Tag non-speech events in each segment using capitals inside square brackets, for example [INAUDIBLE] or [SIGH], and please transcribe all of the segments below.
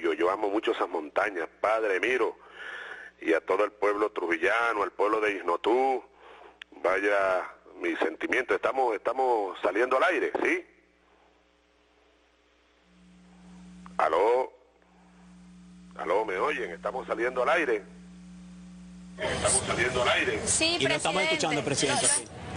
Yo amo mucho esas montañas, Padre Miro, y a todo el pueblo trujillano, al pueblo de Isnotú. Vaya mi sentimiento, estamos, estamos saliendo al aire, ¿sí? Aló, aló, ¿me oyen? Estamos saliendo al aire. Estamos saliendo al aire. Sí, y lo estamos escuchando, presidente.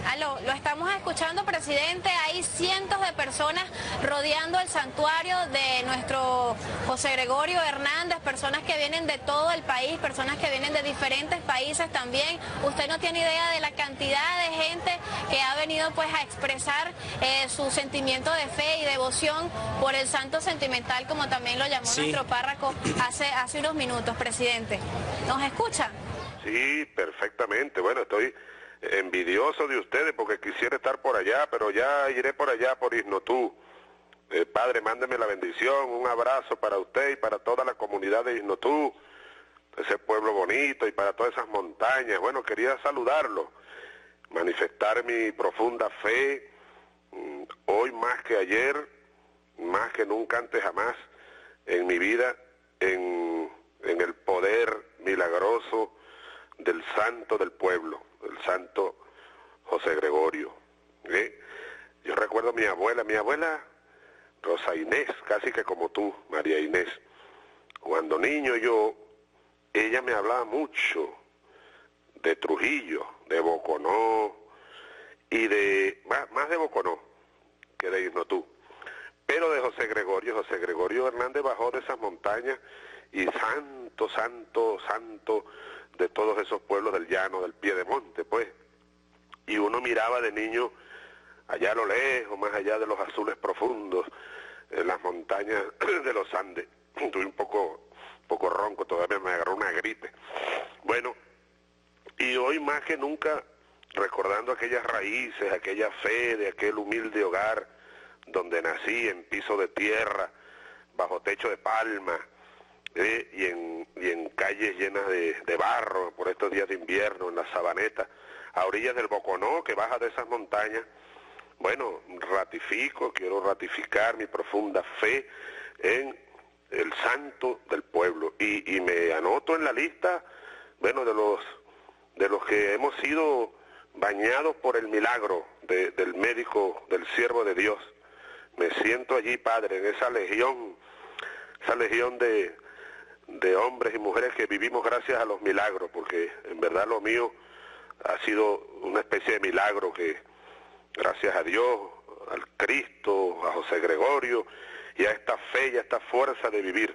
Aló, lo estamos escuchando, presidente. Hay cientos de personas rodeando el santuario de nuestro José Gregorio Hernández, personas que vienen de todo el país, personas que vienen de diferentes países también. Usted no tiene idea de la cantidad de gente que ha venido pues a expresar eh, su sentimiento de fe y devoción por el santo sentimental, como también lo llamó nuestro párroco hace, hace unos minutos, presidente. ¿Nos escucha? Sí, perfectamente. Bueno, estoy envidioso de ustedes porque quisiera estar por allá, pero ya iré por allá, por Isnotú. Eh, padre, mándeme la bendición, un abrazo para usted y para toda la comunidad de Isnotú, ese pueblo bonito y para todas esas montañas. Bueno, quería saludarlo, manifestar mi profunda fe, mm, hoy más que ayer, más que nunca antes jamás en mi vida, en, en el poder milagroso del santo del pueblo el santo José Gregorio. ¿eh? Yo recuerdo a mi abuela, mi abuela Rosa Inés, casi que como tú, María Inés. Cuando niño yo, ella me hablaba mucho de Trujillo, de Boconó y de, más, de Boconó que de tú pero de José Gregorio. José Gregorio Hernández bajó de esas montañas y santo, santo, santo de todos esos pueblos del llano, del pie de monte, pues. Y uno miraba de niño allá a lo lejos, más allá de los azules profundos, en las montañas [CLEARS THROAT] de los Andes. [CLEARS THROAT] Estuve un poco, poco ronco, todavía me agarró una gripe. Bueno, y hoy más que nunca recordando aquellas raíces, aquella fe de aquel humilde hogar donde nací en piso de tierra, bajo techo de palma, ¿eh? y, en, y en calles llenas de, de, barro por estos días de invierno, en la sabaneta, a orillas del Boconó, que baja de esas montañas. Bueno, ratifico, quiero ratificar mi profunda fe en el santo del pueblo y, y me anoto en la lista, bueno, de los, de los que hemos sido bañados por el milagro de, del médico, del siervo de Dios. Me siento allí, Padre, en esa legión, esa legión de, de hombres y mujeres que vivimos gracias a los milagros, porque en verdad lo mío ha sido una especie de milagro que gracias a Dios, al Cristo, a José Gregorio y a esta fe y a esta fuerza de vivir.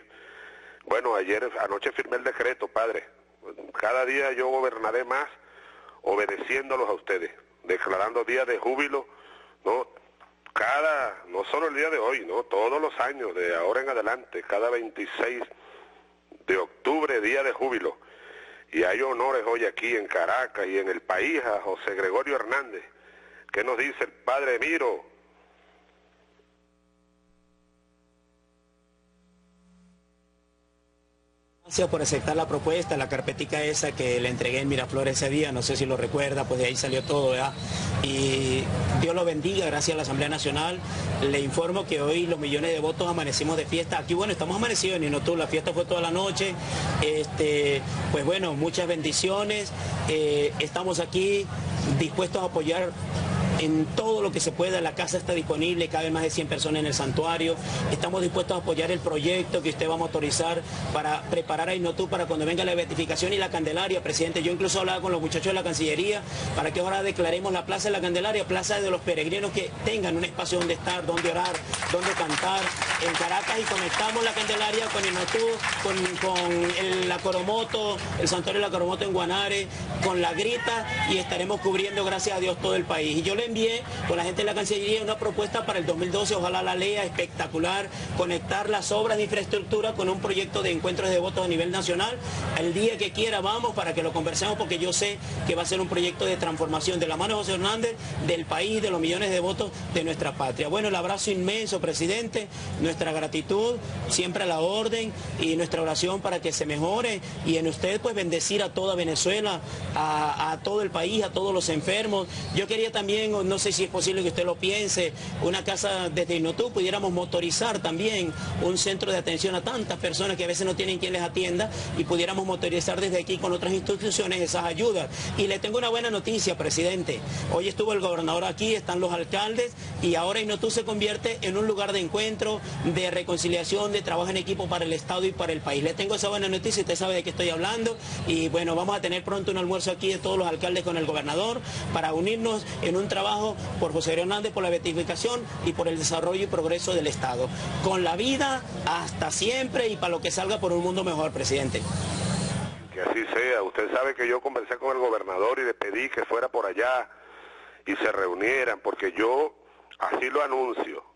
Bueno, ayer, anoche firmé el decreto, Padre. Cada día yo gobernaré más obedeciéndolos a ustedes, declarando días de júbilo, ¿no? Cada, no solo el día de hoy, ¿no? Todos los años, de ahora en adelante, cada 26 de octubre, día de júbilo. Y hay honores hoy aquí en Caracas y en el país a José Gregorio Hernández. ¿Qué nos dice el padre Miro? Gracias por aceptar la propuesta, la carpetica esa que le entregué en Miraflores ese día, no sé si lo recuerda, pues de ahí salió todo, ¿verdad? Y Dios lo bendiga, gracias a la Asamblea Nacional. Le informo que hoy los millones de votos amanecimos de fiesta. Aquí, bueno, estamos amanecidos en Inotú, la fiesta fue toda la noche. Este, pues bueno, muchas bendiciones. Eh, estamos aquí dispuestos a apoyar en todo lo que se pueda. La casa está disponible, caben más de 100 personas en el santuario. Estamos dispuestos a apoyar el proyecto que usted va a motorizar para preparar a Inotú para cuando venga la beatificación y la Candelaria. Presidente, yo incluso hablaba con los muchachos de la Cancillería para que ahora declaremos la Plaza de la Candelaria, Plaza de los Peregrinos que tengan un espacio donde estar, donde orar, donde cantar en Caracas y conectamos la Candelaria con Inotú, con, con la Coromoto, el santuario de la Coromoto en Guanare, con la Grita y estaremos cubriendo, gracias a Dios, todo el país. Y yo le envié con la gente de la Cancillería una propuesta para el 2012, ojalá la lea, espectacular, conectar las obras de infraestructura con un proyecto de encuentros de votos a nivel nacional. El día que quiera vamos para que lo conversemos porque yo sé que va a ser un proyecto de transformación de la mano de José Hernández, del país, de los millones de votos de nuestra patria. Bueno, el abrazo inmenso, presidente. nuestra gratitud, siempre a la orden y nuestra oración para que se mejore y en usted pues bendecir a toda Venezuela, a, todo el país, a todos los enfermos. Yo quería también, no sé si es posible que usted lo piense, una casa desde Inotú, pudiéramos motorizar también un centro de atención a tantas personas que a veces no tienen quien les atienda y pudiéramos motorizar desde aquí con otras instituciones esas ayudas. Y le tengo una buena noticia, presidente. Hoy estuvo el gobernador aquí, están los alcaldes y ahora Inotú se convierte en un lugar de encuentro, de reconciliación, de trabajo en equipo para el Estado y para el país. Le tengo esa buena noticia, usted sabe de qué estoy hablando y bueno, vamos a tener pronto un almuerzo aquí de todos los alcaldes con el gobernador para unirnos en un trabajo por José Hernández, por la beatificación y por el desarrollo y progreso del Estado. Con la vida hasta siempre y para lo que salga por un mundo mejor, presidente. Que así sea. Usted sabe que yo conversé con el gobernador y le pedí que fuera por allá y se reunieran, porque yo así lo anuncio